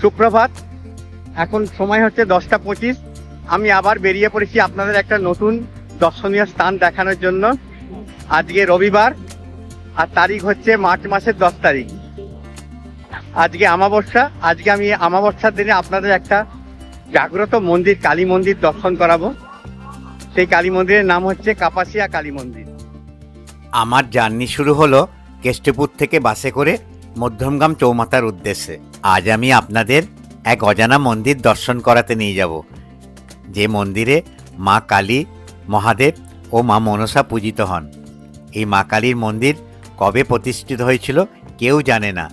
সুপ্রভাত। এখন সময় হচ্ছে দশটা পঁচিশ। আমি আবার বেরিয়ে পড়েছি আপনাদের একটা নতুন দর্শনীয় স্থান দেখানোর জন্য। আজকে রবিবার, আর তারিখ হচ্ছে মার্চ মাসের দশ তারিখ। আজকে আমাবস্যা, আজকে আমি আমাবস্যার দিনে আপনাদের একটা জাগ্রত মন্দির, কালী মন্দির দর্শন করাবো। সেই কালী মন্দিরের নাম হচ্ছে কাপাসিয়া কালী মন্দির। আমার জার্নি শুরু হলো কেষ্টপুর থেকে বাসে করে মধ্যমগ্রাম চৌমাতার উদ্দেশ্যে। আজ আমি আপনাদের এক অজানা মন্দির দর্শন করাতে নিয়ে যাব। যে মন্দিরে মা কালী, মহাদেব ও মা মনসা পূজিত হন। এই মা কালীর মন্দির কবে প্রতিষ্ঠিত হয়েছিল কেউ জানে না।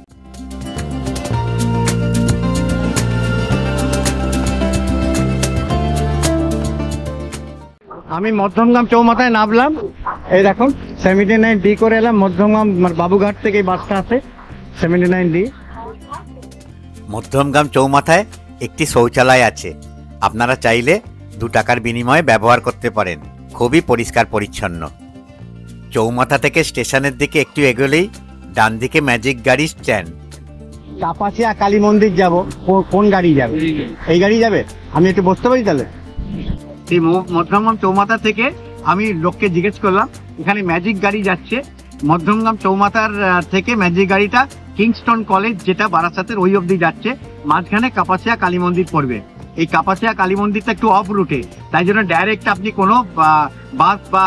আমি মধ্যমগ্রাম চৌমাথায় নামলাম। এই দেখুন নাইন ডি করে এলাম। মধ্যমগ্রাম মানে বাবুঘাট থেকে বাসটা আছে সেভেন্টি নাইন ডি মধ্যমগ্রাম চৌমাথায় একটি শৌচালয় আছে। আপনারা চাইলে দু টাকার বিনিময়ে ব্যবহার করতে পারেন। খুবই পরিষ্কার পরিচ্ছন্ন। চৌমাথা থেকে স্টেশনের দিকে একটু এগোলেই ডান দিকে ম্যাজিক গাড়ি স্ট্যান্ড। কাপাসিয়া কালী মন্দির যাব। কোন গাড়ি যাবে? এই গাড়ি যাবে? আমি একটু বসতে পারি তাহলে? এই মধ্যমগ্রাম চৌমাথা থেকে আমি লোককে জিজ্ঞেস করলাম এখানে ম্যাজিক গাড়ি যাচ্ছে। মধ্যমগ্রাম চৌমাথার থেকে ম্যাজিক গাড়িটা কিংস্টন কলেজ যেটা বারাসাতের ওই অবধি যাচ্ছে মাঝখানে কাপাসিয়া কালী মন্দির পড়বে। এই কাপাসিয়া কালী মন্দিরটা একটু অফ রুটে তাই জন্য ডাইরেক্ট আপনি কোনো বাস বা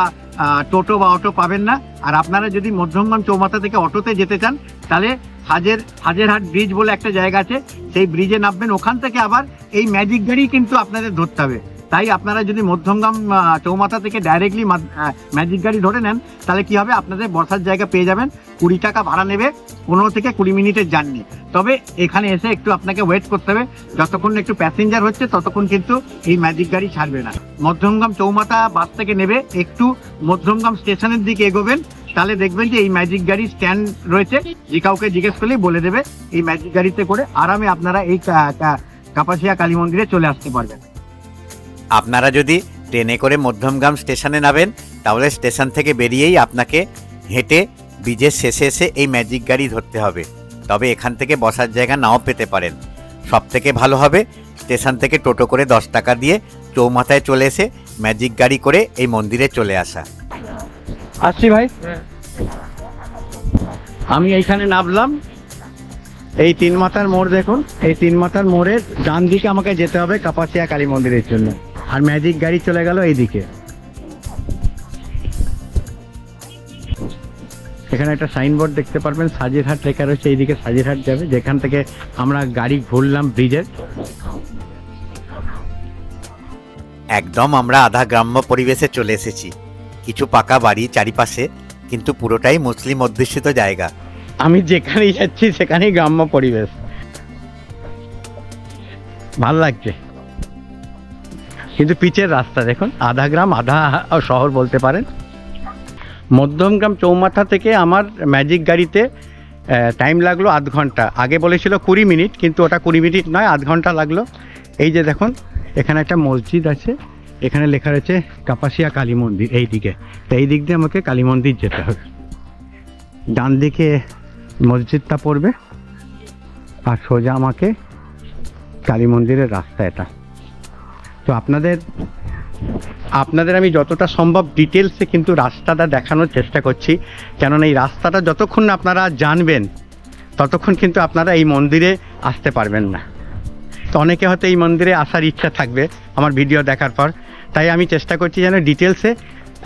টোটো বা অটো পাবেন না। আর আপনারা যদি মধ্যমগ্রাম চৌমাথা থেকে অটোতে যেতে চান তাহলে হাজের হাজেরহাট ব্রিজ বলে একটা জায়গা আছে সেই ব্রিজে নামবেন। ওখান থেকে আবার এই ম্যাজিক গাড়ি কিন্তু আপনাদের ধরতে হবে। তাই আপনারা যদি মধ্যমগ্রাম আহ, চৌমাথা থেকে ডাইরেক্টলি ম্যাজিক গাড়ি ধরে নেন তাহলে কি হবে? আপনাদের বসার জায়গা পেয়ে যাবেন। কুড়ি টাকা ভাড়া নেবে। পনেরো থেকে কুড়ি মিনিটের জার্নি। তবে এখানে এসে একটু আপনাকে ওয়েট করতে হবে। যতক্ষণ একটু প্যাসেঞ্জার হচ্ছে, ততক্ষণ কিন্তু এই ম্যাজিক গাড়ি ছাড়বে না। মধ্যমগ্রাম চৌমাথা বাস থেকে নেবে, একটু মধ্যমগ্রাম স্টেশনের দিকে এগোবেন, তাহলে দেখবেন যে এই ম্যাজিক গাড়ি স্ট্যান্ড রয়েছে। যে কাউকে জিজ্ঞেস করলেই বলে দেবে, এই ম্যাজিক গাড়িতে করে আরামে আপনারা এই কাপাসিয়া কালী মন্দিরে চলে আসতে পারবেন। আপনারা যদি ট্রেনে করে মধ্যমগ্রাম স্টেশনে নামেন, তাহলে স্টেশন থেকে বেরিয়েই আপনাকে হেঁটে ব্রিজের শেষে এসে এই ম্যাজিক গাড়ি ধরতে হবে। তবে এখান থেকে বসার জায়গা নাও পেতে পারেন। সব থেকে ভালো হবে স্টেশন থেকে টোটো করে দশ টাকা দিয়ে চৌমাথায় চলে এসে ম্যাজিক গাড়ি করে এই মন্দিরে চলে আসা। আসছি ভাই। আমি এইখানে নামলাম। এই তিন মাথার মোড় দেখুন। এই তিন মাথার মোড়ের ডান দিকে আমাকে যেতে হবে কাপাসিয়া কালী মন্দিরের জন্য। আর ম্যাজিক গাড়ি চলে গেল এইদিকে। এখানে একটা সাইনবোর্ড দেখতে পারবেন সাজিরহাট লেখা রয়েছে এইদিকে সাজিরহাট যাবে যেখান থেকে আমরা গাড়ি ঘুরলাম ব্রিজের একদম আমরা আধা গ্রাম্য পরিবেশে চলে এসেছি। কিছু পাকা বাড়ি চারিপাশে কিন্তু পুরোটাই মুসলিম অধ্যুষিত জায়গা। আমি যেখানেই যাচ্ছি সেখানেই গ্রাম্য পরিবেশ। ভালো লাগছে। কিন্তু পিচের রাস্তা দেখুন আধা গ্রাম আধা শহর বলতে পারেন। মধ্যমগ্রাম চৌমাথা থেকে আমার ম্যাজিক গাড়িতে টাইম লাগল আধ ঘণ্টা। আগে বলেছিল কুড়ি মিনিট, কিন্তু ওটা কুড়ি মিনিট নয়, আধ ঘণ্টা লাগল। এই যে দেখুন, এখানে একটা মসজিদ আছে, এখানে লেখা রয়েছে কাপাসিয়া কালী মন্দির এই দিকে তো এই দিক দিয়ে আমাকে কালী মন্দির যেতে হবে। ডান দিকে মসজিদটা পড়বে, আর সোজা আমাকে কালী মন্দিরের রাস্তা এটা। তো আপনাদের আপনাদের আমি যতটা সম্ভব ডিটেলসে কিন্তু রাস্তাটা দেখানোর চেষ্টা করছি। কেননা এই রাস্তাটা যতক্ষণ না আপনারা জানবেন, ততক্ষণ কিন্তু আপনারা এই মন্দিরে আসতে পারবেন না। তো অনেকে হয়তো এই মন্দিরে আসার ইচ্ছা থাকবে আমার ভিডিও দেখার পর। তাই আমি চেষ্টা করছি যেন ডিটেলসে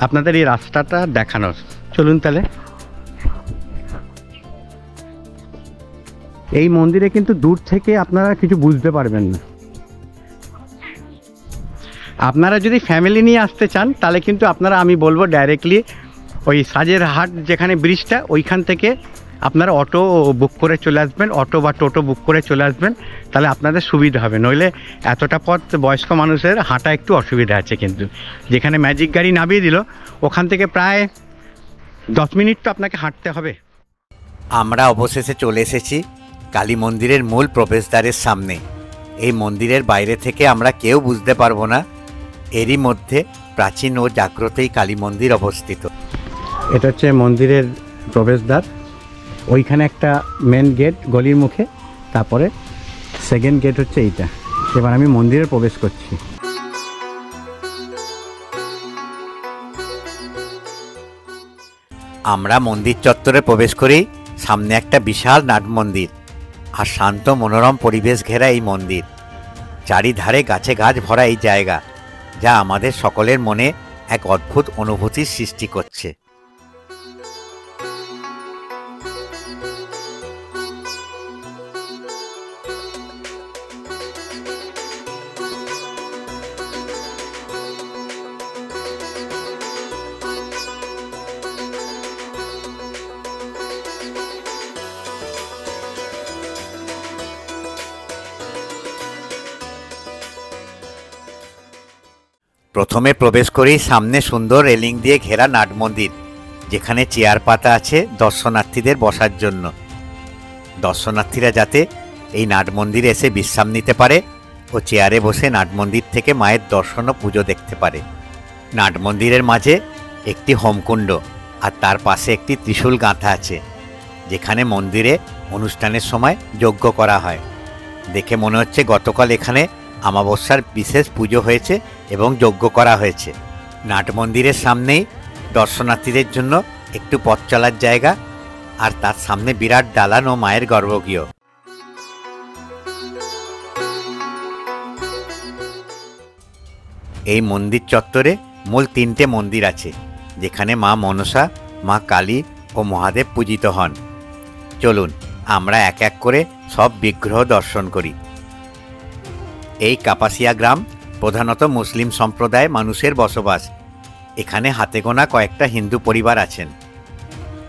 আপনাদের এই রাস্তাটা দেখানোর। চলুন তাহলে। এই মন্দিরে কিন্তু দূর থেকে আপনারা কিছু বুঝতে পারবেন না। আপনারা যদি ফ্যামিলি নিয়ে আসতে চান, তাহলে কিন্তু আপনারা, আমি বলব ডাইরেক্টলি ওই সাজের হাট যেখানে ব্রিজটা ওইখান থেকে আপনারা অটো বুক করে চলে আসবেন অটো বা টোটো বুক করে চলে আসবেন, তাহলে আপনাদের সুবিধা হবে। নইলে এতটা পথ বয়স্ক মানুষের হাঁটা একটু অসুবিধা আছে কিন্তু। যেখানে ম্যাজিক গাড়ি নামিয়ে দিল, ওখান থেকে প্রায় দশ মিনিট তো আপনাকে হাঁটতে হবে। আমরা অবশেষে চলে এসেছি কালী মন্দিরের মূল প্রবেশদ্বারের সামনে। এই মন্দিরের বাইরে থেকে আমরা কেউ বুঝতে পারব না এরই মধ্যে প্রাচীন ও জাগ্রত এই কালী মন্দির অবস্থিত। এটা হচ্ছে মন্দিরের প্রবেশদ্বার। ওইখানে একটা মেন গেট গলির মুখে তারপরে সেকেন্ড গেট হচ্ছে এইটা। এবার আমি মন্দিরে প্রবেশ করছি। আমরা মন্দির চত্বরে প্রবেশ করেই সামনে একটা বিশাল নাট মন্দির আর শান্ত মনোরম পরিবেশ ঘেরা এই মন্দির। চারিধারে গাছে গাছ ভরা এই জায়গা। যা আমাদের সকলের মনে এক অদ্ভুত অনুভূতির সৃষ্টি করছে। প্রথমে প্রবেশ করেই সামনে সুন্দর রেলিং দিয়ে ঘেরা নাট মন্দির, যেখানে চেয়ার পাতা আছে দর্শনার্থীদের বসার জন্য। দর্শনার্থীরা যাতে এই নাট মন্দিরে এসে বিশ্রাম নিতে পারে ও চেয়ারে বসে নাট মন্দির থেকে মায়ের দর্শন ও পুজো দেখতে পারে। নাট মন্দিরের মাঝে একটি হোমকুণ্ড আর তার পাশে একটি ত্রিশূল গাঁথা আছে, যেখানে মন্দিরে অনুষ্ঠানের সময় যজ্ঞ করা হয়। দেখে মনে হচ্ছে গতকাল এখানে আমাবস্যার বিশেষ পুজো হয়েছে এবং যজ্ঞ করা হয়েছে। নাট মন্দিরের সামনেই দর্শনার্থীদের জন্য একটু পথ চলার জায়গা আর তার সামনে বিরাট ডালান ও মায়ের গর্ভগৃহ। এই মন্দির চত্বরে মূল তিনটে মন্দির আছে, যেখানে মা মনসা, মা কালী ও মহাদেব পূজিত হন। চলুন, আমরা এক এক করে সব বিগ্রহ দর্শন করি। এই কাপাসিয়া গ্রাম প্রধানত মুসলিম সম্প্রদায় মানুষের বসবাস। এখানে হাতে গোনা কয়েকটা হিন্দু পরিবার আছেন।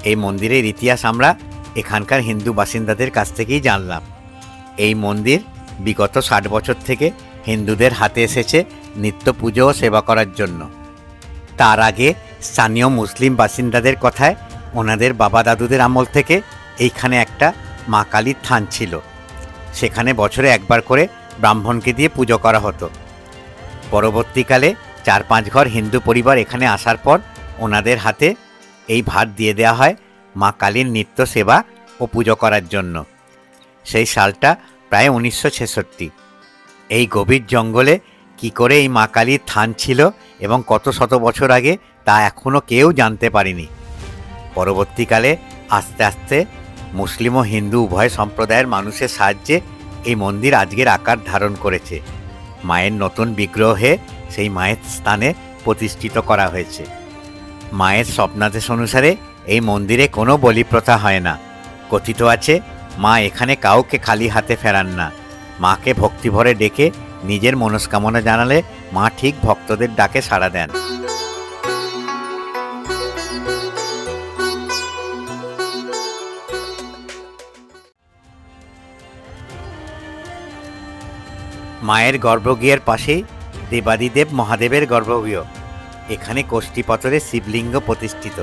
এই মন্দিরের ইতিহাস আমরা এখানকার হিন্দু বাসিন্দাদের কাছ থেকেই জানলাম। এই মন্দির বিগত ষাট বছর থেকে হিন্দুদের হাতে এসেছে নিত্য পুজো ও সেবা করার জন্য। তার আগে স্থানীয় মুসলিম বাসিন্দাদের কথায় ওনাদের বাবা দাদুদের আমল থেকে এইখানে একটা মা কালীর থান ছিল। সেখানে বছরে একবার করে ব্রাহ্মণকে দিয়ে পুজো করা হতো। পরবর্তীকালে চার পাঁচ ঘর হিন্দু পরিবার এখানে আসার পর ওনাদের হাতে এই ভাত দিয়ে দেওয়া হয় মা কালীর নিত্য সেবা ও পুজো করার জন্য। সেই সালটা প্রায় উনিশশো ছেষট্টি। এই গভীর জঙ্গলে কি করে এই মা কালীর থান ছিল এবং কত শত বছর আগে তা এখনও কেউ জানতে পারেনি। পরবর্তীকালে আস্তে আস্তে মুসলিম ও হিন্দু উভয় সম্প্রদায়ের মানুষের সাহায্যে এই মন্দির আজকের আকার ধারণ করেছে। মায়ের নতুন বিগ্রহে সেই মায়ের স্থানে প্রতিষ্ঠিত করা হয়েছে। মায়ের স্বপ্নাদেশ অনুসারে এই মন্দিরে কোনো বলি প্রথা হয় না। কথিত আছে, মা এখানে কাউকে খালি হাতে ফেরান না। মাকে ভক্তিভরে ডেকে নিজের মনস্কামনা জানালে মা ঠিক ভক্তদের ডাকে সাড়া দেন। মায়ের গর্ভগৃহের পাশেই দেবাদিদেব মহাদেবের গর্ভগৃহ। এখানে কোষ্ঠীপতরে শিবলিঙ্গ প্রতিষ্ঠিত।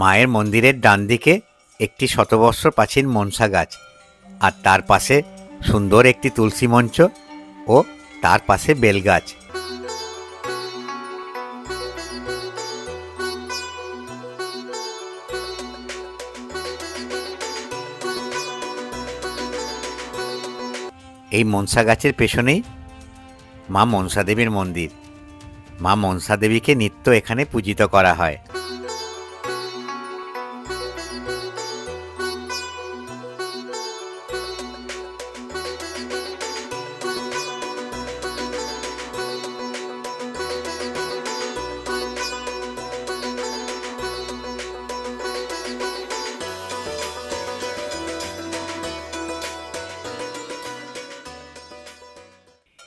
মায়ের মন্দিরের ডান দিকে একটি শতবর্ষ প্রাচীন মনসা গাছ আর তার পাশে সুন্দর একটি তুলসী মঞ্চ ও তার পাশে বেলগাছ এই মনসা গাছের পেছনেই মা মনসা দেবীর মন্দির। মা মনসা দেবীকে নিত্য এখানে পূজিত করা হয়।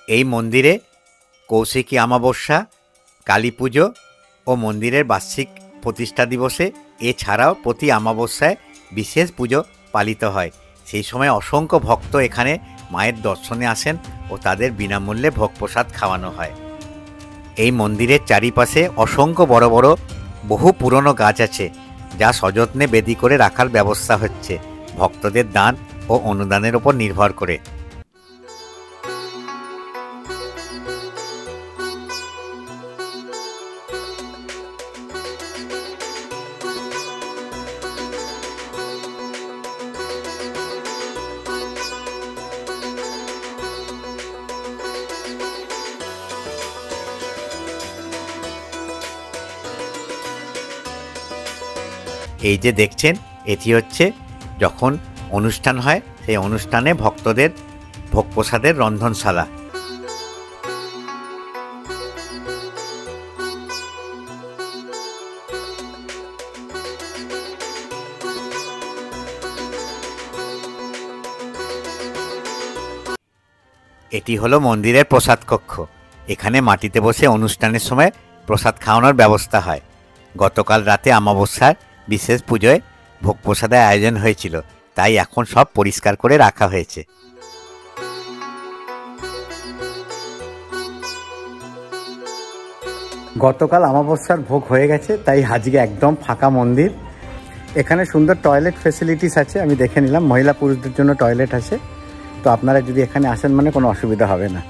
এই মন্দিরে কৌশিকী অমাবস্যা, কালী পুজো ও মন্দিরের বার্ষিক প্রতিষ্ঠা দিবসে এছাড়াও প্রতি অমাবস্যায় বিশেষ পুজো পালিত হয়। সেই সময় অসংখ্য ভক্ত এখানে মায়ের দর্শনে আসেন ও তাদের বিনামূল্যে ভোগ প্রসাদ খাওয়ানো হয়। এই মন্দিরের চারিপাশে অসংখ্য বড় বড় বহু পুরনো গাছ আছে, যা সযত্নে বেদি করে রাখার ব্যবস্থা হচ্ছে। ভক্তদের দান ও অনুদানের ওপর নির্ভর করে। এই যে দেখছেন, এটি হচ্ছে যখন অনুষ্ঠান হয়, সেই অনুষ্ঠানে ভক্তদের ভোগ প্রসাদের রন্ধনশালা। এটি হলো মন্দিরের প্রসাদ কক্ষ। এখানে মাটিতে বসে অনুষ্ঠানের সময় প্রসাদ খাওয়ানোর ব্যবস্থা হয়। গতকাল রাতে অমাবস্যার বিশেষ পুজোয় ভোগ প্রসাদের আয়োজন হয়েছিল, তাই এখন সব পরিষ্কার করে রাখা হয়েছে। গতকাল আমাবস্যার ভোগ হয়ে গেছে, তাই আজকে একদম ফাঁকা মন্দির। এখানে সুন্দর টয়লেট ফেসিলিটিস আছে, আমি দেখে নিলাম, মহিলা পুরুষদের জন্য টয়লেট আছে। তো আপনারা যদি এখানে আসেন মানে কোনো অসুবিধা হবে না।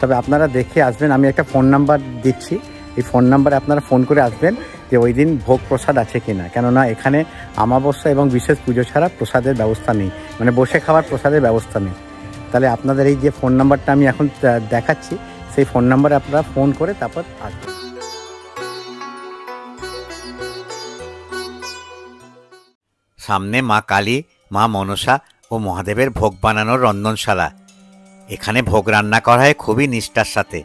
তবে আপনারা দেখে আসবেন, আমি একটা ফোন নাম্বার দিচ্ছি, এই ফোন নাম্বারে আপনারা ফোন করে আসবেন। যে ওই দিন ভোগ প্রসাদ আছে কি না কেননা এখানে আমাবস্যা এবং বিশেষ পুজো ছাড়া প্রসাদের ব্যবস্থা নেই। মানে বসে খাওয়ার প্রসাদের ব্যবস্থা নেই। তাহলে আপনাদের এই যে ফোন নাম্বারটা আমি এখন দেখাচ্ছি, সেই ফোন নাম্বারে আপনারা ফোন করে তারপর আসবেন। সামনে মা কালী, মা মনসা ও মহাদেবের ভোগ বানানোর রন্ধনশালা। এখানে ভোগ রান্না করা হয় খুবই নিষ্ঠার সাথে।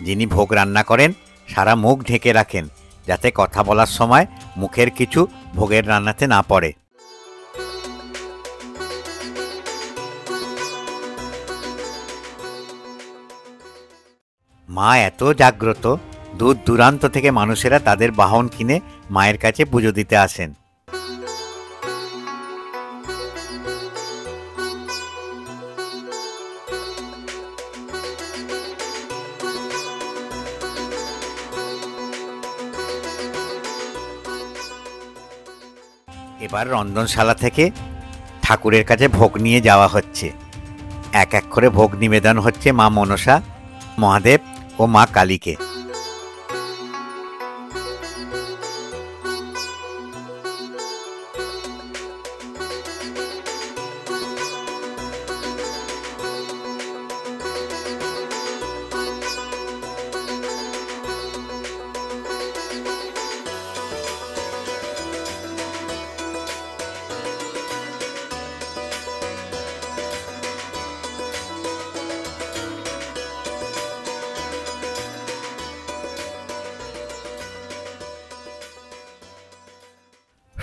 যিনি ভোগ রান্না করেন, সারা মুখ ঢেকে রাখেন। যাতে কথা বলার সময় মুখের কিছু ভোগের রান্নাতে না পড়ে। মা এত জাগ্রত, দূর দূরান্ত থেকে মানুষেরা তাদের বাহন কিনে মায়ের কাছে পুজো দিতে আসেন। এবার রন্ধনশালা থেকে ঠাকুরের কাছে ভোগ নিয়ে যাওয়া হচ্ছে। এক এক করে ভোগ নিবেদন হচ্ছে মা মনসা, মহাদেব ও মা কালীকে।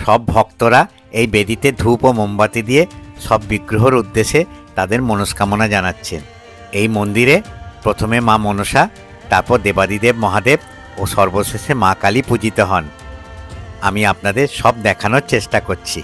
সব ভক্তরা এই বেদিতে ধূপ ও মোমবাতি দিয়ে সব বিগ্রহর উদ্দেশ্যে তাদের মনস্কামনা জানাচ্ছেন। এই মন্দিরে প্রথমে মা মনসা, তারপর দেবাদিদেব মহাদেব ও সর্বশেষে মা কালী পূজিত হন। আমি আপনাদের সব দেখানোর চেষ্টা করছি।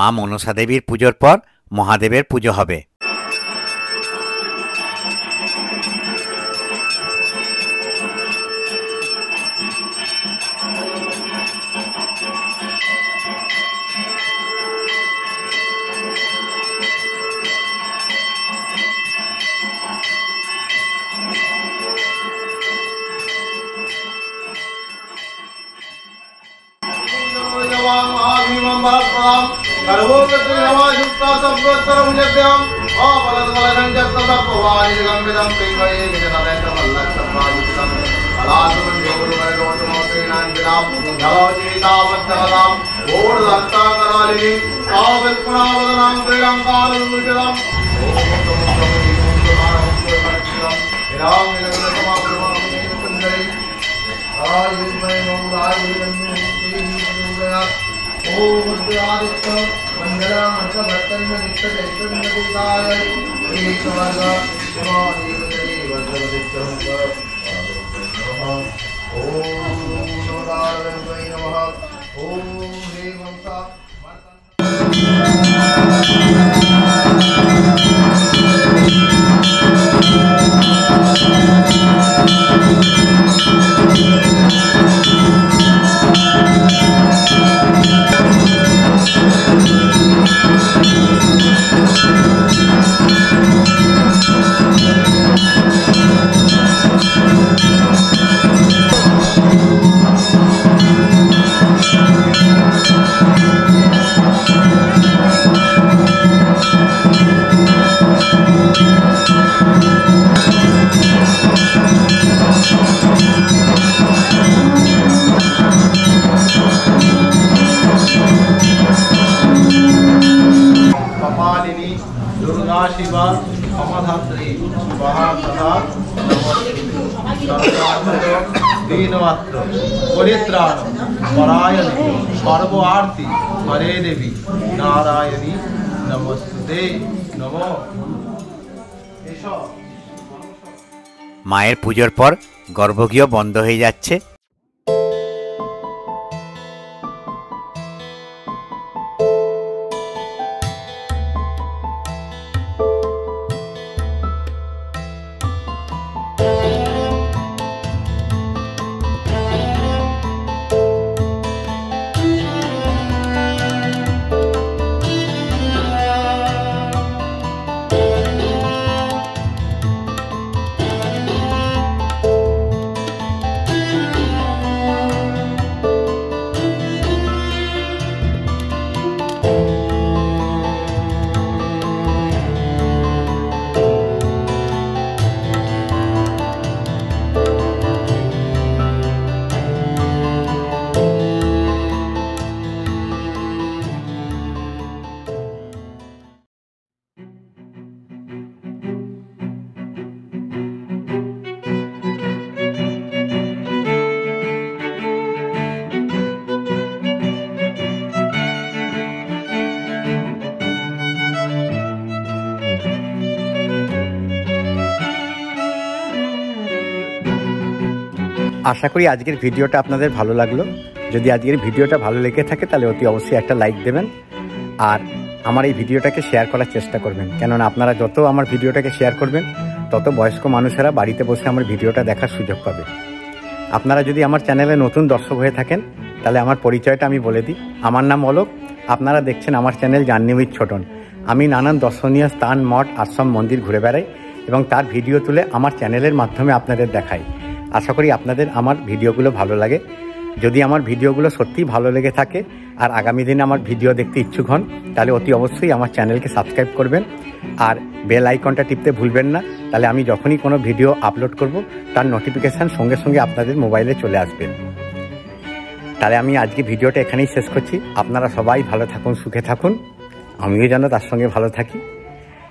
মা মনসা দেবীর পুজোর পর মহাদেবের পুজো হবে Mom. सर्वोपयुक्ता सर्वोत्तरमुजभ्याम् आवलद्वलगञ्जत्तसर्ववादिगम्बिदं पिङ्गये विजनदैकमल्लक्षत्वादिष्टम् अलासुमञ्जोरुमयोटुमोक्रीणाञ्जिलाम् धलोजीतावत्तहताम् ओर्दत्ताकलालिनी तावत्पुरावदनां क्रीडां कालूचताम् राय विस्मय राय विरंजन देवी मनोदया ओमुद्रादित्य मंडला मंत्र भक्तन में नित्य दैत्य में देवाय एक वर्ग शिवादेव तरी वर्ग दैत्य ओम नमः ओम नारायण नमः ओम हे ममता সর্ব আরতি হরে দেবী। নারায়ণী নমস্তে নম। মায়ের পুজোর পর গর্ভগৃহ বন্ধ হয়ে যাচ্ছে। আশা করি আজকের ভিডিওটা আপনাদের ভালো লাগল। যদি আজকের ভিডিওটা ভালো লেগে থাকে, তাহলে অতি অবশ্যই একটা লাইক দেবেন। আর আমার এই ভিডিওটাকে শেয়ার করার চেষ্টা করবেন। কেননা আপনারা যত আমার ভিডিওটাকে শেয়ার করবেন, তত বয়স্ক মানুষেরা বাড়িতে বসে আমার ভিডিওটা দেখার সুযোগ পাবে। আপনারা যদি আমার চ্যানেলে নতুন দর্শক হয়ে থাকেন, তাহলে আমার পরিচয়টা আমি বলে দিই। আমার নাম অলোক। আপনারা দেখছেন আমার চ্যানেল জার্নি উইথ ছোটন। আমি নানান দর্শনীয় স্থান, মঠ, আশ্রম, মন্দির ঘুরে বেড়াই এবং তার ভিডিও তুলে আমার চ্যানেলের মাধ্যমে আপনাদের দেখাই। আশা করি আপনাদের আমার ভিডিওগুলো ভালো লাগে। যদি আমার ভিডিওগুলো সত্যিই ভালো লেগে থাকে আর আগামী দিনে আমার ভিডিও দেখতে ইচ্ছুক হন, তাহলে অতি অবশ্যই আমার চ্যানেলকে সাবস্ক্রাইব করবেন। আর বেল আইকনটা টিপতে ভুলবেন না, তাহলে আমি যখনই কোনো ভিডিও আপলোড করব, তার নোটিফিকেশান সঙ্গে সঙ্গে আপনাদের মোবাইলে চলে আসবে। তাহলে আমি আজকে ভিডিওটা এখানেই শেষ করছি। আপনারা সবাই ভালো থাকুন, সুখে থাকুন। আমিও যেন তার সঙ্গে ভালো থাকি।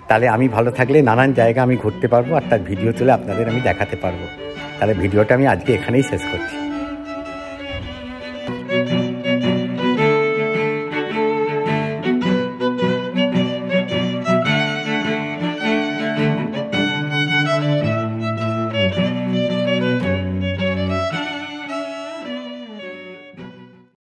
তাহলে আমি ভালো থাকলে নানান জায়গা আমি ঘুরতে পারব আর তার ভিডিও তুলে আপনাদের আমি দেখাতে পারব। তাহলে ভিডিওটা আমি আজকে এখানেই শেষ করছি।